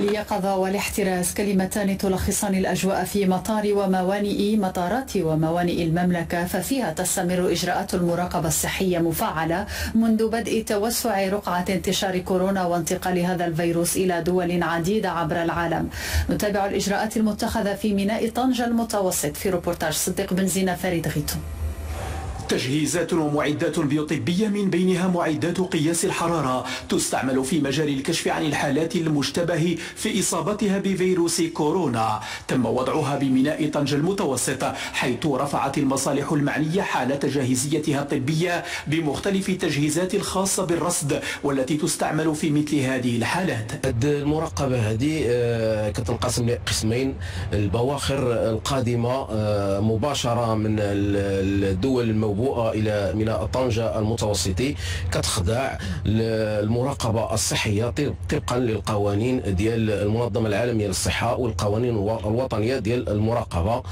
اليقظة والاحتراس كلمتان تلخصان الأجواء في مطار وموانئ مطارات وموانئ المملكة ففيها تستمر إجراءات المراقبة الصحية مفعلة منذ بدء توسع رقعة انتشار كورونا وانتقال هذا الفيروس إلى دول عديدة عبر العالم. نتابع الإجراءات المتخذة في ميناء طنجة المتوسط في روبورتاج صديق بنزينة فريد غيتو. تجهيزات ومعدات بيوطبية من بينها معدات قياس الحرارة تستعمل في مجال الكشف عن الحالات المشتبه في إصابتها بفيروس كورونا. تم وضعها بميناء طنجة المتوسط حيث رفعت المصالح المعنية حالة جاهزيتها الطبية بمختلف التجهيزات الخاصة بالرصد والتي تستعمل في مثل هذه الحالات. المراقبة هذه آه، كتنقسم لقسمين البواخر القادمة آه، مباشرة من الدول الموجودة الموبوءة إلى ميناء طنجة المتوسطي كتخضع للمراقبة الصحية طبقا للقوانين ديال المنظمة العالمية للصحة والقوانين الوطنية ديال المراقبة.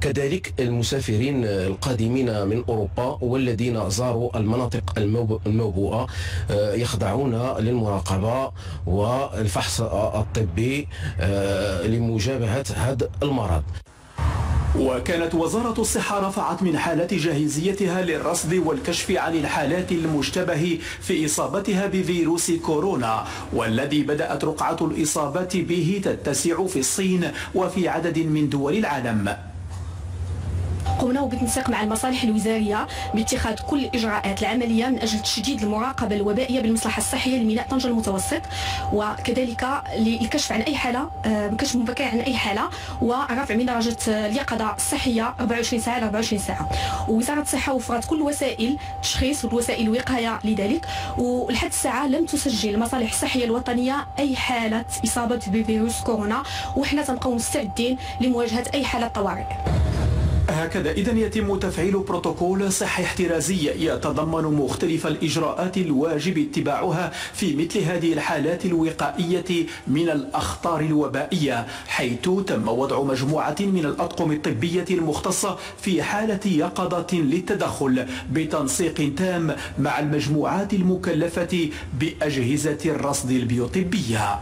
كذلك المسافرين القادمين من أوروبا والذين زاروا المناطق الموبوءة آه، يخضعون للمراقبة والفحص الطبي آه، لمجابهة هذا المرض. وكانت وزارة الصحة رفعت من حالة جاهزيتها للرصد والكشف عن الحالات المشتبه في إصابتها بفيروس كورونا والذي بدأت رقعة الإصابات به تتسع في الصين وفي عدد من دول العالم. قمنا وبالتنسيق مع المصالح الوزارية باتخاذ كل الإجراءات العملية من أجل تشديد المراقبة الوبائية بالمصلحة الصحية لميناء طنجة المتوسط وكذلك للكشف عن أي حالة آه، كشف مبكر عن أي حالة ورفع من درجة اليقظة الصحية 24 ساعة ل 24 ساعة. ووزارة الصحة وفرت كل وسائل التشخيص والوسائل الوقاية لذلك ولحد الساعة لم تسجل المصالح الصحيه الوطنية أي حالة إصابة بفيروس كورونا وحنا تنبقاو مستعدين لمواجهة أي حالة طوارئ. هكذا. إذا يتم تفعيل بروتوكول صحي احترازي يتضمن مختلف الإجراءات الواجب اتباعها في مثل هذه الحالات الوقائية من الأخطار الوبائية حيث تم وضع مجموعة من الأطقم الطبية المختصة في حالة يقظة للتدخل بتنسيق تام مع المجموعات المكلفة بأجهزة الرصد البيوطبية.